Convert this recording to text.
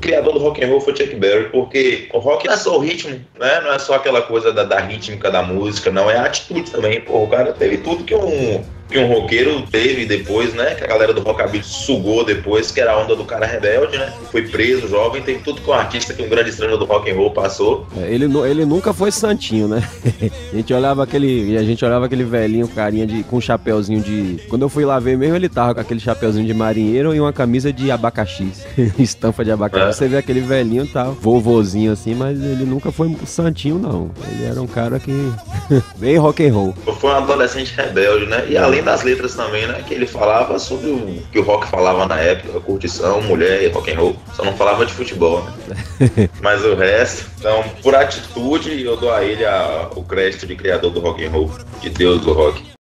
criador do rock and roll foi Chuck Berry, porque o rock não é só o ritmo, né? Não é só aquela coisa da, da rítmica da música, não, é a atitude também. Pô, o cara teve tudo que um que um roqueiro teve depois, né? Que a galera do rockabilly sugou depois, que era a onda do cara rebelde, né? Foi preso, jovem, tem tudo que um artista que um grande estrela do rock and roll passou. É, ele, ele nunca foi santinho, né? a gente olhava aquele, a gente olhava aquele velhinho carinha de com um chapéuzinho de, quando eu fui lá ver mesmo ele tava com aquele chapéuzinho de marinheiro e uma camisa de abacaxi, estampa de abacaxi. É. Você vê aquele velhinho tal, tá, vovozinho assim, mas ele nunca foi santinho não. Ele era um cara que bem rock and roll. Foi um adolescente rebelde, né? E além das letras também, né? Que ele falava sobre o que o rock falava na época, curtição, mulher e rock and roll. Só não falava de futebol, né? Mas o resto, então, por atitude, eu dou a ele a, o crédito de criador do rock and roll, de Deus do rock.